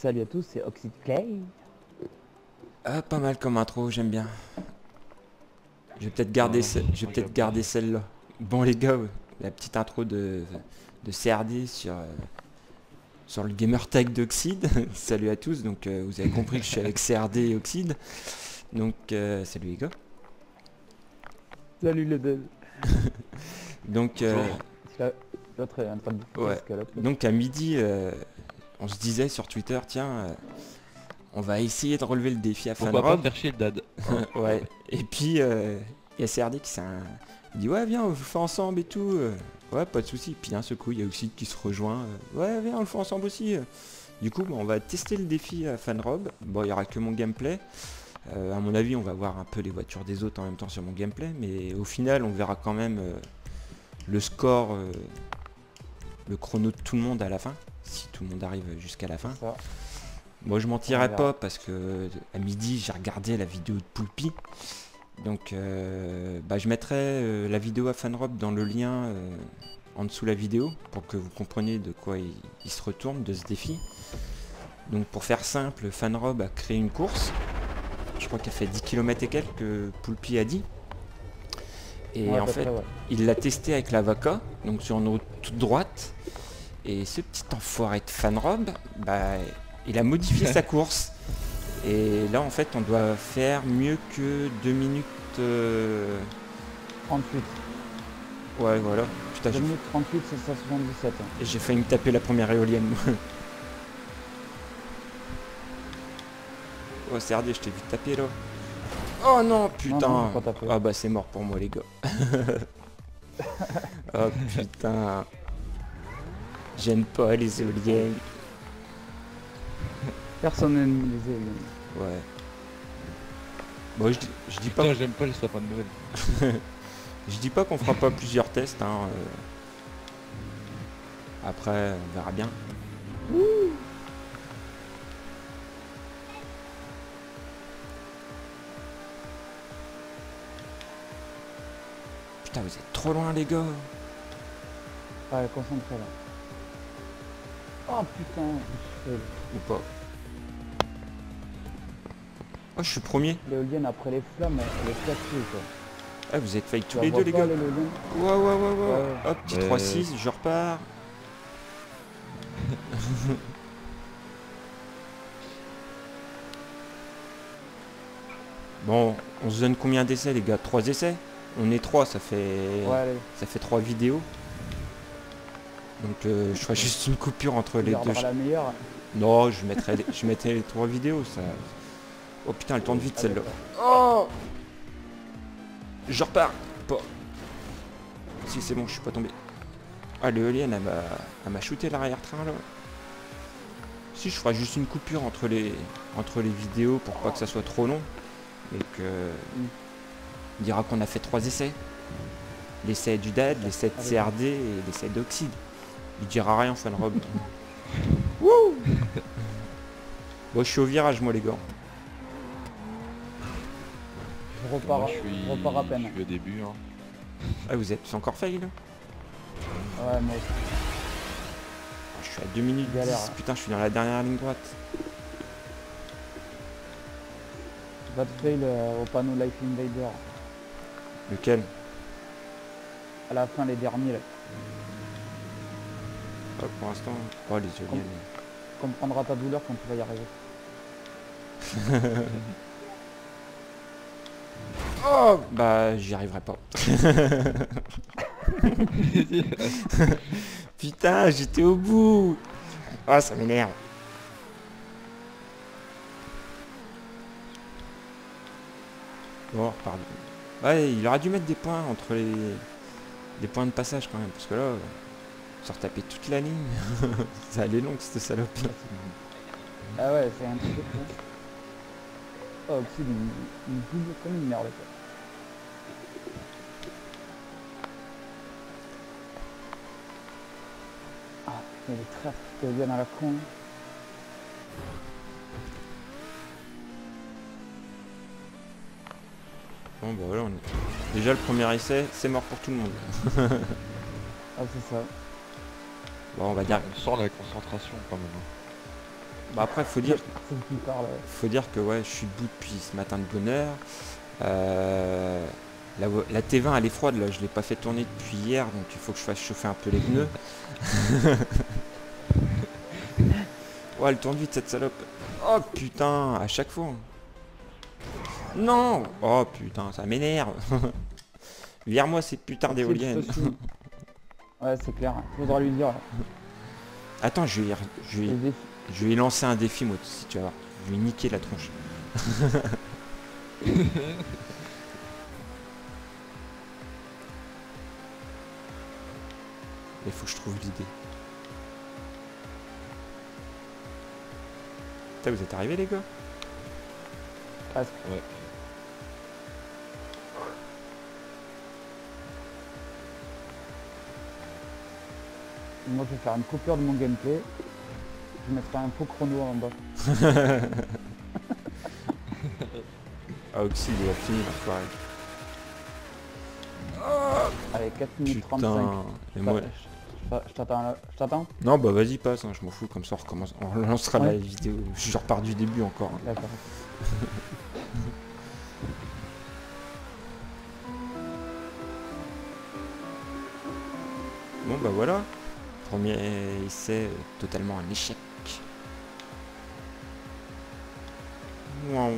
Salut à tous, c'est Oxide Clay. Ah, pas mal comme intro, j'aime bien. Je vais peut-être garder, ce- je vais celle-là. Bon les gars, la petite intro de, de CRD sur, euh, sur le gamer tag d'Oxide. salut à tous, donc euh, vous avez compris que je suis avec CRD et Oxide. Donc euh, salut les gars. Salut le deux. Donc, euh, Là, L'autre est en train de bouffer Ouais. ce scalope. donc à midi, euh, on se disait sur Twitter, tiens, euh, on va essayer de relever le défi à Pourquoi pas faire chier le dad ouais. Et puis, euh, il y a CRD qui s'est un- dit ouais viens on le fait ensemble et tout. euh. Ouais pas de souci. Puis d'un seul coup il y a aussi qui se rejoint. euh, ouais viens on le fait ensemble aussi. Du coup on va tester le défi à Fanrob. Bon il y aura que mon gameplay. Euh, à mon avis on va voir un peu les voitures des autres en même temps sur mon gameplay. Mais au final on verra quand même euh, le score, le chrono de tout le monde à la fin. Si tout le monde arrive jusqu'à la fin. Ça. Moi je mentirais pas parce que à midi j'ai regardé la vidéo de Poulpi. Donc euh, bah, je mettrai euh, la vidéo à Fanrob dans le lien euh, en dessous la vidéo pour que vous compreniez de quoi il, il se retourne de ce défi. Donc pour faire simple, Fanrob a créé une course. Je crois qu'elle fait 10 km et quelques que Poulpi a dit. Et Ouais, en fait, près, ouais. il l'a testé avec la Vaca, donc sur une route toute droite. Et ce petit enfoiré de Fanrob, bah, il a modifié sa course. Et là, en fait, on doit faire mieux que 2 minutes. euh, 38. Ouais, voilà. Putain, 2 j'ai minutes 38, c'est ça 77. hein. j'ai failli me taper la première éolienne. oh, CRD, je t'ai vu taper là. Oh non, putain. non, ah bah, c'est mort pour moi, les gars. oh putain. J'aime pas les éoliennes. Personne n'aime les éoliennes. Ouais. Bon, je, dis- je dis pas, Putain j'aime pas les sapins de Noël. je dis pas qu'on fera pas plusieurs tests. Hein, euh. Après, on verra bien. Putain, vous êtes trop loin, les gars. Ouais, concentré là. Oh putain, je suis fail. Ou pas. Oh, je suis premier. L'éolienne après les flammes, elle est cassée quoi. Ah, vous êtes failli tous les deux, les gars. l'éolienne Ouais, ouais, ouais, ouais. Ouais. Hop, petit Mais- 3-6, je repars. bon, on se donne combien d'essais, les gars? 3 essais? On est 3, ça fait Ouais, ça fait 3 vidéos. Donc euh, je ferai juste une coupure entre tu les deux. garderas la meilleure. Non, je mettrai les, je mettrai les 3 vidéos, ça. Oh putain, elle tourne vite Allez, celle-là. Oh Je repars. Si c'est bon, je suis pas tombé. Ah l'éolienne elle m'a shooté l'arrière-train là. Si je ferai juste une coupure entre les entre les vidéos pour pas que ça soit trop long. Et que. Mm. On dira qu'on a fait trois essais. L'essai du DAD, l'essai de. CRD et l'essai d'Oxide. Il dira rien Fanrob. Bon je suis au virage moi les gars. Je repars, Moi, je suis... je repars à peine. Je suis au début. Hein. Ah vous êtes encore fail là? Ouais, moi aussi. Je suis à 2 minutes Galère, 10, hein. putain je suis dans la dernière ligne droite. Va te fail euh, au panneau Life Invader. Lequel? À la fin, les derniers là. Ah, Pour l'instant. Oh les éoliennes. douleur quand tu vas y arriver. Oh Bah j'y arriverai pas. Putain j'étais au bout Ah ça m'énerve. Bon pardon. Ouais il aurait dû mettre des points entre les. Des points de passage quand même parce que là. Se retaper toute la ligne. ça allait long cette salope. Ah ouais, c'est un petit peu fou. Oh, il, il double comme une merde quoi. Ah putain, les traîtres qui deviennent à la con. Bon bah voilà on est... Déjà le premier essai c'est mort pour tout le monde. Ah c'est ça. Bon on va dire. On sent la concentration quand même. hein. Bah après, faut dire, faut dire que ouais, je suis debout depuis ce matin de bonne heure. Euh, la, la T20 elle est froide là, je l'ai pas fait tourner depuis hier, donc il faut que je fasse chauffer un peu les pneus. ouais, elle tourne vite cette salope. Oh putain, à chaque fois. Non Oh putain, ça m'énerve. Vire-moi ces putains d'éoliennes. Ouais, c'est clair. Faudra lui dire. Attends, je vais, je, vais, je vais y lancer un défi moi, si tu vas voir. Je vais niquer la tronche. Il faut que je trouve l'idée. Putain, vous êtes arrivés les gars? Presque. Ouais. Moi, je vais faire une coupure de mon gameplay. Je mettrai un faux chrono en bas. Ah Oxy, il va finir l'enfoiré. Allez, 4 minutes 35. Putain. Et moi... Je- t'attends là. Je t'attends Non bah vas-y passe, hein, je m'en fous, comme ça on recommence. On relancera la vidéo. Je repars du début encore. hein. D'accord. Bon bah voilà. Premier essai euh, totalement un échec. Ouin.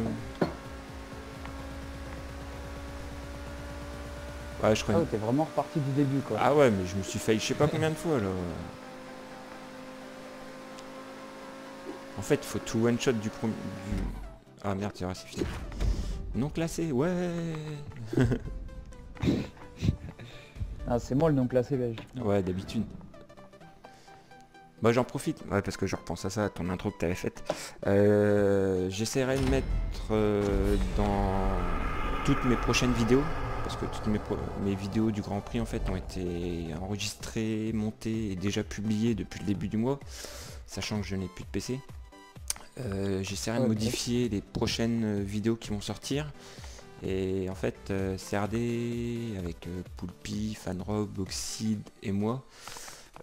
Ouais je Ah, crois. t'es vraiment reparti du début, quoi. Ah ouais mais je me suis failli je sais pas combien de fois là. En fait faut tout one shot du premier. Du... Ah merde c'est vrai c'est fini. Non classé, ouais Ah, c'est moi le non classé belge. Ouais, d'habitude. Moi j'en profite, ouais, parce que je repense à ça, à ton intro que tu avais faite. Euh, J'essaierai de mettre euh, dans toutes mes prochaines vidéos, parce que toutes mes, mes vidéos du Grand Prix en fait ont été enregistrées, montées et déjà publiées depuis le début du mois, sachant que je n'ai plus de PC. Euh, J'essaierai de modifier les prochaines vidéos qui vont sortir. Et en fait, CRD avec Poulpi, Fanrob, Oxide et moi,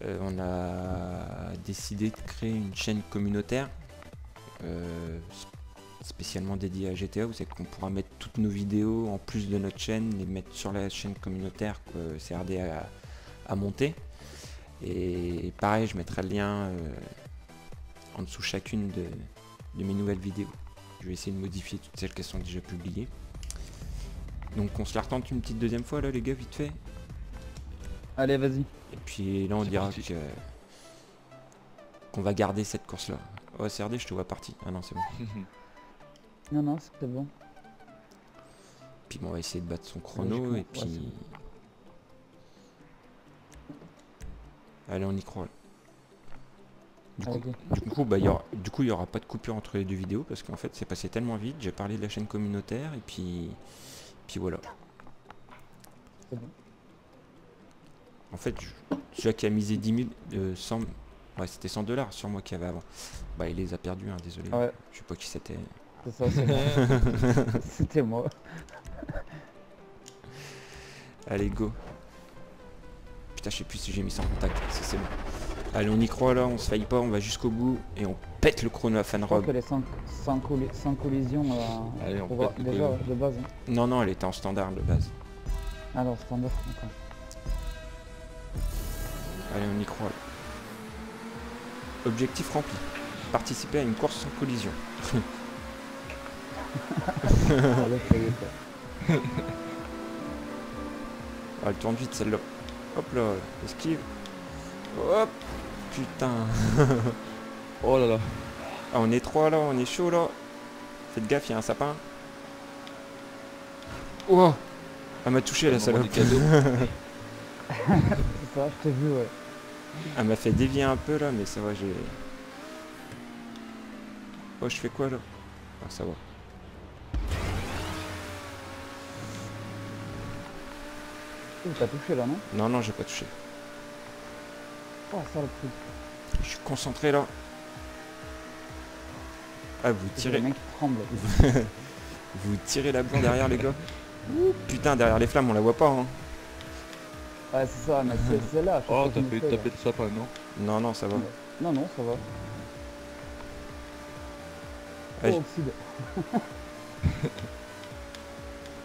euh, on a décidé de créer une chaîne communautaire euh, spécialement dédiée à GTA. Vous savez qu'on pourra mettre toutes nos vidéos en plus de notre chaîne, les mettre sur la chaîne communautaire que CRD a, a montée. Et pareil, je mettrai le lien euh, en dessous chacune de mes nouvelles vidéos. Je vais essayer de modifier toutes celles qui sont déjà publiées. Donc on se la retente une petite deuxième fois là les gars vite fait. Allez, vas-y. Et puis là on C'est dira parti. que qu'on va garder cette course là. Oh CRD je te vois parti. Ah non c'est bon. Non, non, c'était bon. Puis bon on va essayer de battre son chrono et puis. c'est bon. Allez on y croit. Du coup, du coup, bah, il y aura, du coup, il y aura pas de coupure entre les deux vidéos parce qu'en fait, c'est passé tellement vite. J'ai parlé de la chaîne communautaire et puis, puis voilà. C'est bon. En fait, je- celui qui a misé 10 000, euh, 100, ouais, c'était 100 dollars sur moi qu'il y avait avant. Bah, il les a perdus, hein, désolé. Ouais, Je sais pas qui c'était. c'est ça, c'est moi. C'était moi. Allez, go. Putain, je sais plus si j'ai mis ça en contact. Si c'est bon. Allez, on y croit là, on se faille pas, on va jusqu'au bout et on pète le chrono à Je crois Fanrob. qu'elle est sans, sans, colli- sans collision. euh, Allez, on pète le déjà de base. hein. Non, non, elle était en standard de base. Alors, standard, d'accord. Allez, on y croit. là. Objectif rempli. Participer à une course sans collision. Ah, elle tourne vite celle-là. Hop là, esquive. Hop Putain. Oh là là. Ah, on est trois là, on est chaud là. Faites gaffe, il y a un sapin. Oh Elle m'a touché la salope. ça, je t'ai vu, ouais. Elle m'a fait dévier un peu là, mais ça va, j'ai... Oh, je fais quoi là? Ah, ça va. T'as touché là, non? Non, non, j'ai pas touché. Oh, ça le truc. Je suis concentré là. Ah, vous le tirez, mec qui tremble. vous tirez la bourre derrière les gars? Ouh, putain, derrière les flammes, on la voit pas. Hein. Ouais, c'est ça, mais c'est c'est là. à chaque Oh, t'as fait me fait, taper de sapin, non? Non, non, ça va. Non, non, ça va. Ouais, Oh, oxyde.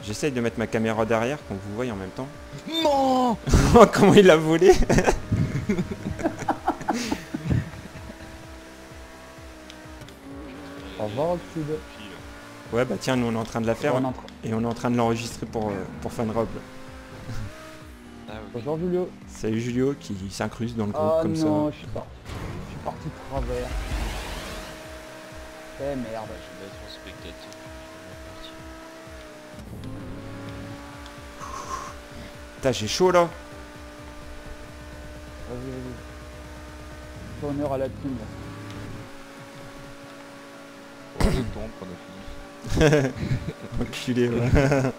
J'essaye de mettre ma caméra derrière qu'on vous voie en même temps. Non Oh, comment il a volé Au revoir, oxyde. Ouais bah tiens nous on est en train de la faire On entre. et on est en train de l'enregistrer pour, euh, pour FanRob. Ah oui. Bonjour, Julio. C'est Julio qui s'incruste dans le groupe Oh comme non, ça. je suis parti. Je suis parti de travers. Eh merde. Je vais mettre en spectateur. Je Putain j'ai chaud là Vas-y, vas-y. Honneur à la team. là. Oh, le temps qu'on a fini. Enculé ouais.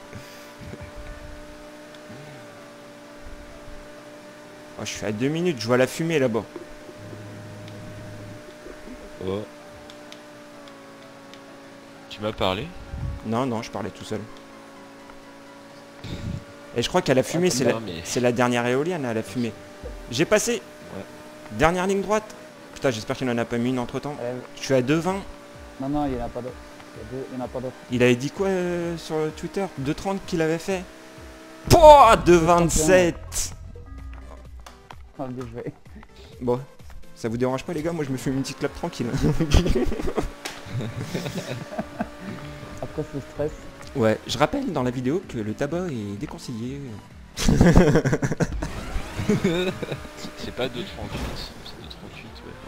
Oh, je suis à deux minutes, je vois la fumée là-bas. Oh. Tu m'as parlé? Non, non, je parlais tout seul. Et je crois qu'à la fumée, c'est la, mais- dernière éolienne à la fumée. J'ai passé. Dernière ligne droite. Putain, j'espère qu'il n'en a pas mis une entre temps. Eh, Je suis à 2,20. non, non, il n'y en a pas d'autres. Il y a deux- Il n'y en a pas d'autres. Il avait dit quoi euh, sur Twitter? 2,30 qu'il avait fait Pouah 2,27 Bon, ça vous dérange pas les gars Moi je me fais une petite clap tranquille. Après ce stress, ouais, je rappelle dans la vidéo que le tabac est déconseillé. C'est pas 2,38, c'est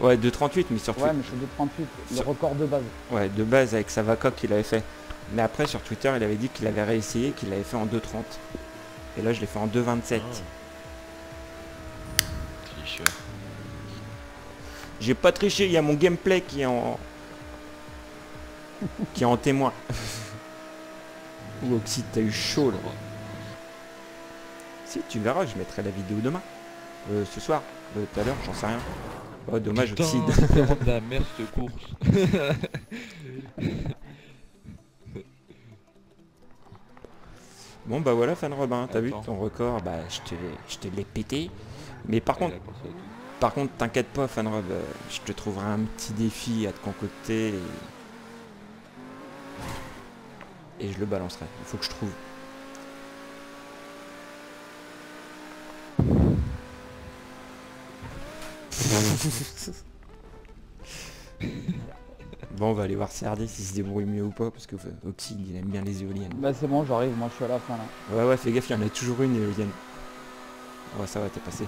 2,38, ouais. Ouais, 2,38 mais sur ouais, Twitter. mais je suis 2,38. Le Sur- record de base. Ouais, de base avec sa vaca qu'il avait fait. Mais après sur Twitter il avait dit qu'il avait réessayé, qu'il l'avait fait en 2,30. Et là je l'ai fait en 2,27. Ah. Tricheur. J'ai pas triché, il y a mon gameplay qui est en. qui est en témoin. Ou Oxy, t'as eu chaud là. Si tu verras, je mettrai la vidéo demain. Euh, ce soir, euh, tout à l'heure, j'en sais rien. Oh dommage Putain, de la merde cette course. Bon bah voilà fan Robin, t'as vu ton record, bah je te, je te l'ai pété. Mais par contre, par contre t'inquiète pas fan Rob, euh, je te trouverai un petit défi à te concocter et... et je le balancerai. Il faut que je trouve. bon on va aller voir CRD s'il se débrouille mieux ou pas parce que Oxide il aime bien les éoliennes. Bah c'est bon, j'arrive, moi je suis à la fin là. Ouais ouais fais gaffe, il y en a toujours une éolienne. Ouais ça va t'es passé.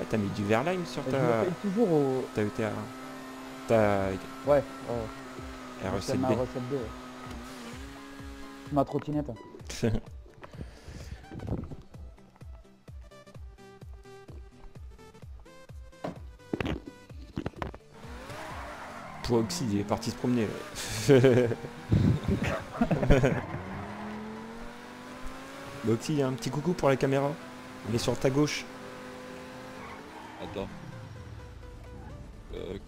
Ah, t'as mis du verline sur ta... Je toujours au... ta ETA. Ta Ouais, ouais. C'est RECB. ma recette 2. ouais. Ma trottinette. Pour Oxide il est parti se promener. Bah, Oxy, un petit coucou pour la caméra. Il est sur ta gauche.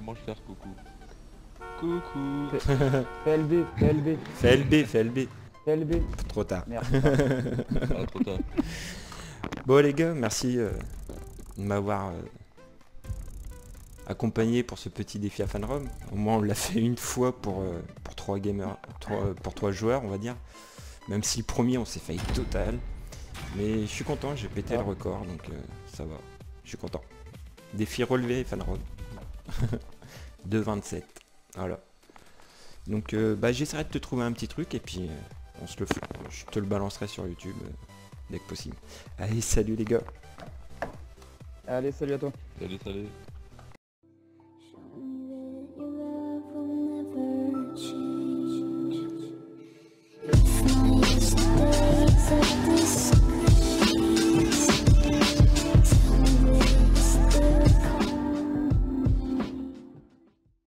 Comment je fais coucou Coucou PLB, PLB, Fais LB, fais LB. PLB. Trop tard. Merde. Ah, trop tard. Bon les gars, merci euh, de m'avoir euh, accompagné pour ce petit défi à FanRom. Au moins on l'a fait une fois pour, euh, pour trois gamers, trois- euh, pour trois joueurs on va dire. Même si le premier on s'est failli total. Mais je suis content, j'ai pété Ah. le record donc euh, ça va. Je suis content. Défi relevé FanRom. 2,27. Voilà. Donc euh, bah, j'essaierai de te trouver un petit truc et puis euh, on se le f- je te le balancerai sur YouTube euh, dès que possible. Allez, salut les gars. Allez, salut à toi. Salut, salut.